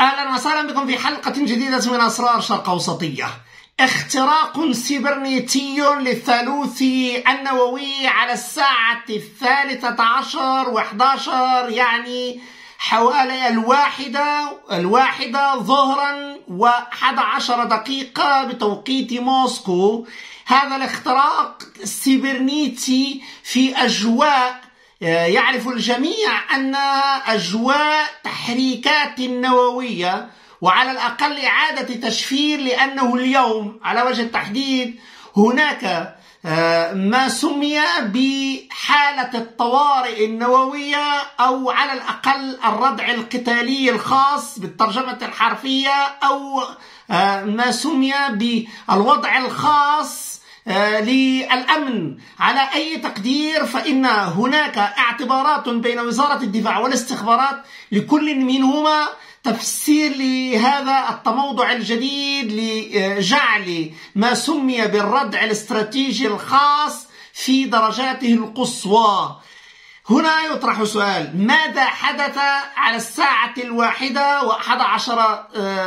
أهلا وسهلا بكم في حلقة جديدة من أسرار شرق أوسطية. اختراق سيبرنيتي للثالوث النووي على الساعة الثالثة عشر وإحدى يعني حوالي الواحدة الواحدة ظهرا وحد عشر دقيقة بتوقيت موسكو. هذا الاختراق السيبرنيتي في أجواء يعرف الجميع أن أجواء تحريكات نووية وعلى الأقل إعادة تشفير لأنه اليوم على وجه التحديد هناك ما سمي بحالة الطوارئ النووية أو على الأقل الردع القتالي الخاص بالترجمة الحرفية أو ما سمي بالوضع الخاص للأمن. على أي تقدير فإن هناك اعتبارات بين وزارة الدفاع والاستخبارات لكل منهما تفسير لهذا التموضع الجديد لجعل ما سمي بالردع الاستراتيجي الخاص في درجاته القصوى. هنا يطرح سؤال ماذا حدث على الساعة الواحدة وأحد عشر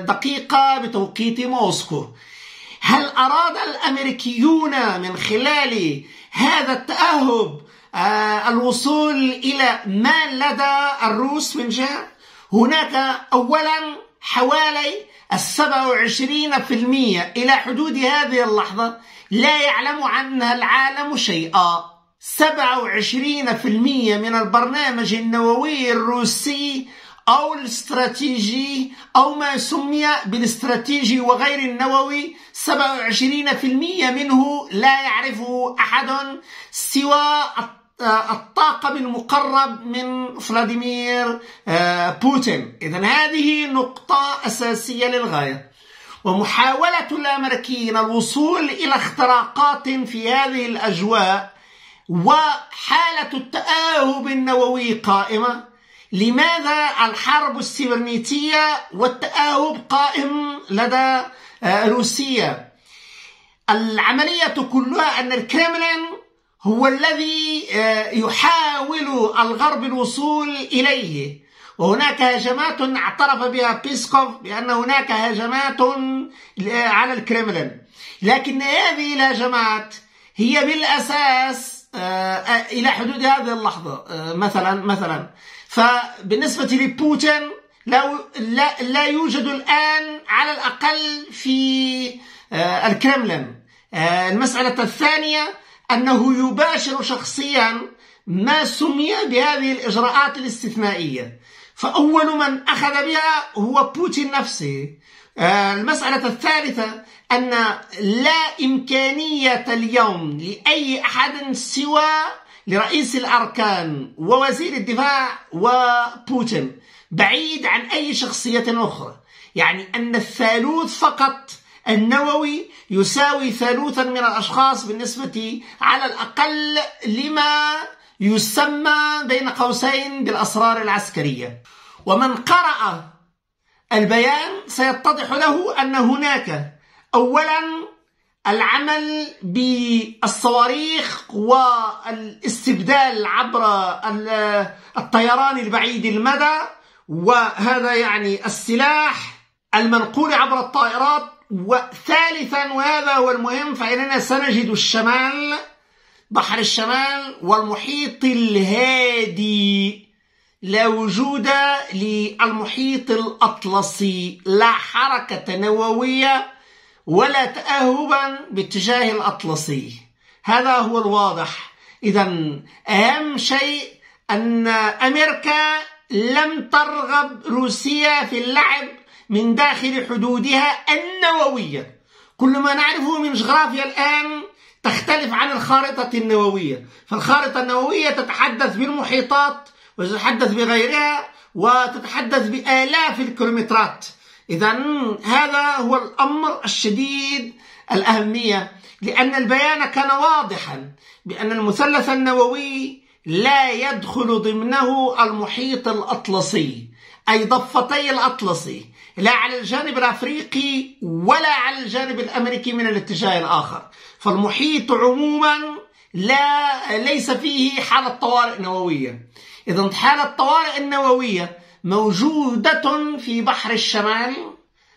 دقيقة بتوقيت موسكو؟ هل أراد الأمريكيون من خلال هذا التأهب الوصول إلى ما لدى الروس من جهة؟ هناك أولا حوالي السبع وعشرين في المية إلى حدود هذه اللحظة لا يعلم عنها العالم شيئا. سبع وعشرين في المية من البرنامج النووي الروسي أو الاستراتيجي أو ما سمي بالاستراتيجي وغير النووي 27% منه لا يعرفه أحد سوى الطاقم المقرب من فلاديمير بوتين. إذا هذه نقطة أساسية للغاية. ومحاولة الأمريكيين الوصول إلى اختراقات في هذه الأجواء وحالة التآهب النووي قائمة. لماذا الحرب السيبرنيتية والتآهب قائم لدى روسيا؟ العملية كلها أن الكريملين هو الذي يحاول الغرب الوصول إليه. وهناك هجمات اعترف بها بيسكوف بأن هناك هجمات على الكريملين. لكن هذه الهجمات هي بالأساس إلى حدود هذه اللحظة. مثلا مثلا فبالنسبة لبوتين لا, لا, لا يوجد الآن على الأقل في الكرملين. المسألة الثانية أنه يباشر شخصيا ما سمي بهذه الإجراءات الاستثنائية. فأول من أخذ بها هو بوتين نفسه. المسألة الثالثة أن لا إمكانية اليوم لأي أحد سوى لرئيس الأركان ووزير الدفاع وبوتين بعيد عن أي شخصية أخرى. يعني أن الثالوث فقط النووي يساوي ثالوثا من الأشخاص بالنسبة على الأقل لما يسمى بين قوسين بالأسرار العسكرية. ومن قرأ البيان سيتضح له أن هناك أولا العمل بالصواريخ والاستبدال عبر الطيران البعيد المدى وهذا يعني السلاح المنقول عبر الطائرات. وثالثا وهذا هو المهم فإننا سنجد الشمال بحر الشمال والمحيط الهادي لا وجود للمحيط الأطلسي. لا حركة نووية ولا تأهبا باتجاه الأطلسي. هذا هو الواضح. إذا أهم شيء أن أمريكا لم ترغب روسيا في اللعب من داخل حدودها النووية. كل ما نعرفه من جغرافيا الآن تختلف عن الخارطة النووية. فالخارطة النووية تتحدث بالمحيطات وتتحدث بغيرها وتتحدث بآلاف الكيلومترات. إذا هذا هو الأمر الشديد الأهمية لأن البيان كان واضحا بأن المثلث النووي لا يدخل ضمنه المحيط الأطلسي أي ضفتي الأطلسي لا على الجانب الأفريقي ولا على الجانب الأمريكي من الاتجاه الآخر. فالمحيط عموما لا ليس فيه حالة طوارئ نووية. إذا حالة الطوارئ النووية موجودة في بحر الشمال.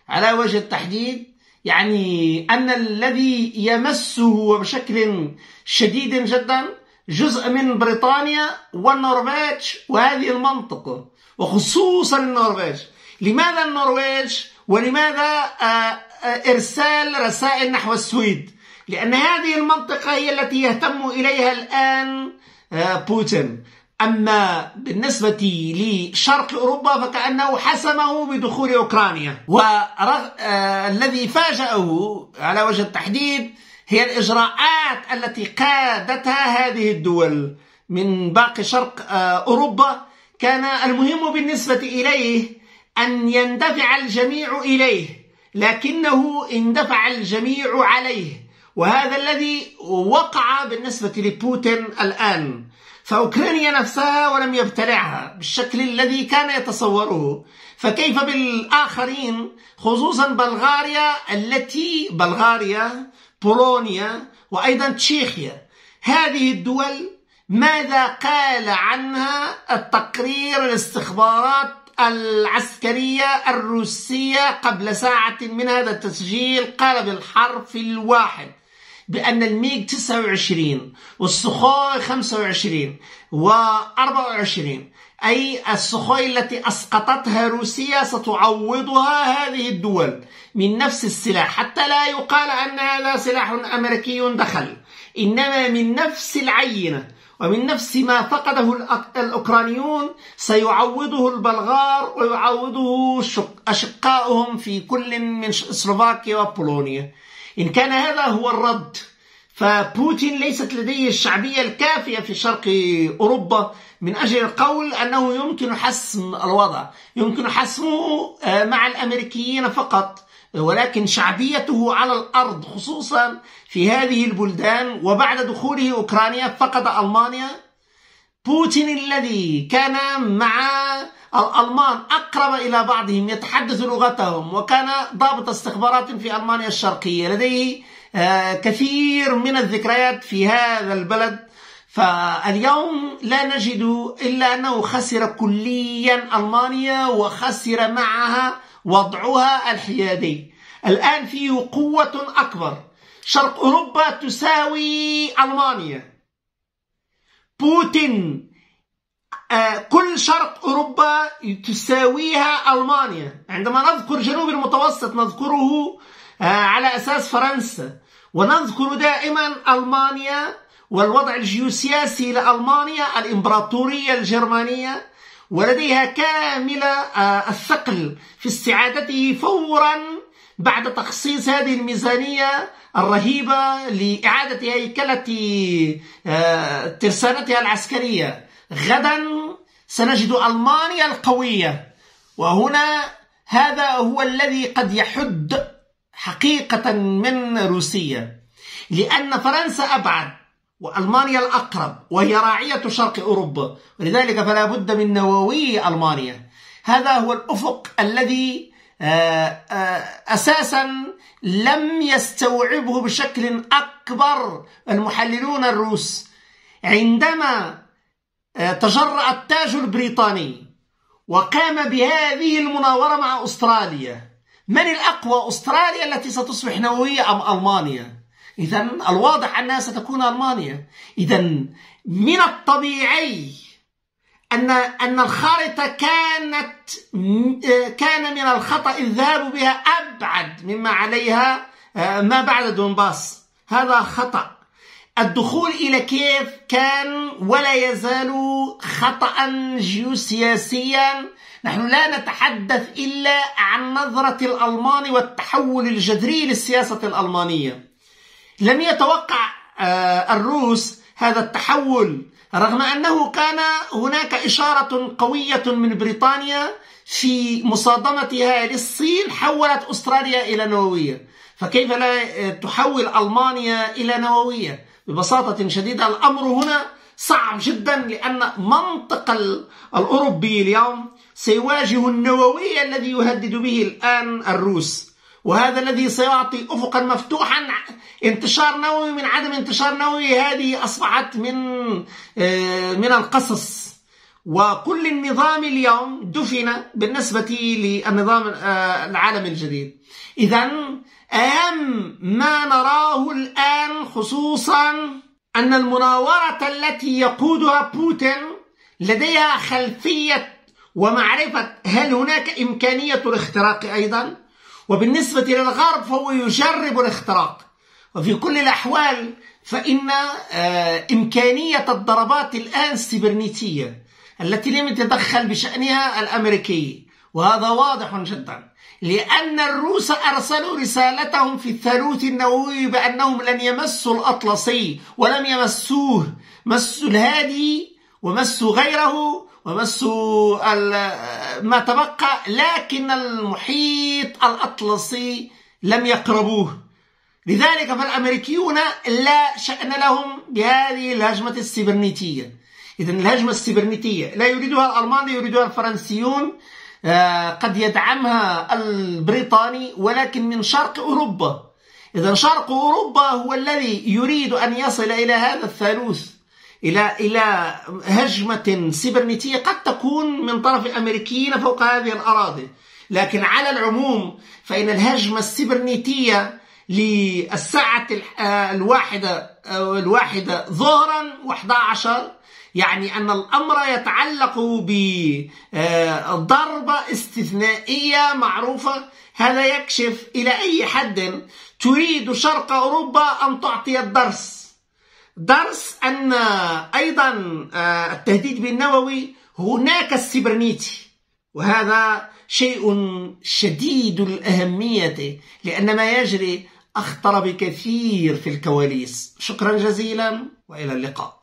على وجه التحديد يعني أن الذي يمسه بشكل شديد جدا جزء من بريطانيا والنرويج وهذه المنطقة وخصوصا النرويج. لماذا النرويج؟ ولماذا آه، آه، إرسال رسائل نحو السويد؟ لأن هذه المنطقة هي التي يهتم إليها الآن آه، بوتين. أما بالنسبة لشرق أوروبا فكأنه حسمه بدخول أوكرانيا. والذي فاجأه على وجه التحديد هي الإجراءات التي قادتها هذه الدول من باقي شرق أوروبا. كان المهم بالنسبة إليه أن يندفع الجميع إليه لكنه اندفع الجميع عليه. وهذا الذي وقع بالنسبة لبوتين الآن. فأوكرانيا نفسها ولم يبتلعها بالشكل الذي كان يتصوره. فكيف بالآخرين؟ خصوصا بلغاريا التي بلغاريا بولونيا وأيضا تشيخيا. هذه الدول ماذا قال عنها التقرير الاستخبارات العسكرية الروسية قبل ساعة من هذا التسجيل؟ قال بالحرف الواحد. بأن الميج 29 والسخوي 25 و 24 أي السخوي التي أسقطتها روسيا ستعوضها هذه الدول من نفس السلاح. حتى لا يقال أن هذا سلاح أمريكي دخل. إنما من نفس العينة ومن نفس ما فقده الأوكرانيون سيعوضه البلغار ويعوضه أشقائهم في كل من سلوفاكيا وبولونيا. إن كان هذا هو الرد فبوتين ليست لديه الشعبية الكافية في شرق أوروبا من أجل القول أنه يمكن حسم الوضع يمكن حسمه آه، مع الأمريكيين فقط ولكن شعبيته على الأرض خصوصا في هذه البلدان وبعد دخوله أوكرانيا فقد ألمانيا. بوتين الذي كان مع الألمان أقرب إلى بعضهم يتحدث لغتهم وكان ضابط استخبارات في ألمانيا الشرقية. لديه آه، كثير من الذكريات في هذا البلد. فاليوم لا نجد إلا أنه خسر كليا ألمانيا وخسر معها وضعها الحيادي. الآن فيه قوة أكبر. شرق أوروبا تساوي ألمانيا. بوتين كل شرق أوروبا تساويها ألمانيا. عندما نذكر جنوب المتوسط نذكره آه، على أساس فرنسا. ونذكر دائما ألمانيا والوضع الجيوسياسي لألمانيا الإمبراطورية الجرمانية ولديها كامل آه، الثقل في استعادته فورا بعد تخصيص هذه الميزانية الرهيبة لإعادة هيكلة آه، ترسانتها العسكرية. غدا سنجد ألمانيا القوية. وهنا هذا هو الذي قد يحد حقيقة من روسيا. لأن فرنسا أبعد وألمانيا الأقرب وهي راعية شرق أوروبا. ولذلك فلا بد من نووي ألمانيا. هذا هو الأفق الذي آه، آه، أساسا لم يستوعبه بشكل أكبر المحللون الروس. عندما تجرأ التاج البريطاني وقام بهذه المناورة مع أستراليا. من الأقوى أستراليا التي ستصبح نووية أم ألمانيا؟ إذا الواضح أنها ستكون ألمانيا. إذا من الطبيعي أن أن الخارطة كانت كان من الخطأ الذهاب بها أبعد مما عليها ما بعد دونباس. هذا خطأ. الدخول إلى كييف كان ولا يزال خطأ جيوسياسيا. نحن لا نتحدث إلا عن نظرة الألمان والتحول الجذري للسياسة الألمانية. لم يتوقع آه، الروس هذا التحول رغم أنه كان هناك إشارة قوية من بريطانيا في مصادمتها للصين حولت أستراليا إلى نووية. فكيف لا تحول ألمانيا إلى نووية؟ ببساطة شديدة الأمر هنا صعب جدا لأن منطق الأوروبي اليوم سيواجه النووي الذي يهدد به الآن الروس. وهذا الذي سيعطي افقا مفتوحا انتشار نووي من عدم انتشار نووي هذه أصبحت من آه، من القصص. وكل النظام اليوم دفن بالنسبة للنظام آه، العالمي الجديد. إذا أهم ما نراه الآن خصوصا أن المناورة التي يقودها بوتين لديها خلفية ومعرفة هل هناك إمكانية الاختراق أيضا؟ وبالنسبة للغرب فهو يجرب الاختراق. وفي كل الأحوال فإن آه، إمكانية الضربات الآن سيبرنيتية التي لم يتدخل بشأنها الأمريكي. وهذا واضح جدا. لأن الروس أرسلوا رسالتهم في الثالوث النووي بأنهم لن يمسوا الأطلسي ولم يمسوه. مسوا الهادي ومسوا غيره ومسوا ما تبقى. لكن المحيط الأطلسي لم يقربوه. لذلك فالأمريكيون لا شأن لهم بهذه الهجمة السيبرنيتية. إذا الهجمة السيبرنيتية لا يريدها الألمان يريدها الفرنسيون. آه، قد يدعمها البريطاني ولكن من شرق أوروبا. إذا شرق أوروبا هو الذي يريد أن يصل إلى هذا الثالوث إلى إلى هجمة سيبرنيتية قد تكون من طرف الأمريكيين فوق هذه الأراضي. لكن على العموم فإن الهجمة السيبرنيتية للساعة آه، الواحدة آه، الواحدة ظهرا و11 يعني أن الأمر يتعلق بضربة استثنائية معروفة. هذا يكشف إلى أي حد تريد شرق أوروبا أن تعطي الدرس. درس أن أيضا آه، التهديد بالنووي هناك السبرنيتي وهذا شيء شديد الأهمية لأن ما يجري أخطر بكثير في الكواليس. شكرا جزيلا وإلى اللقاء.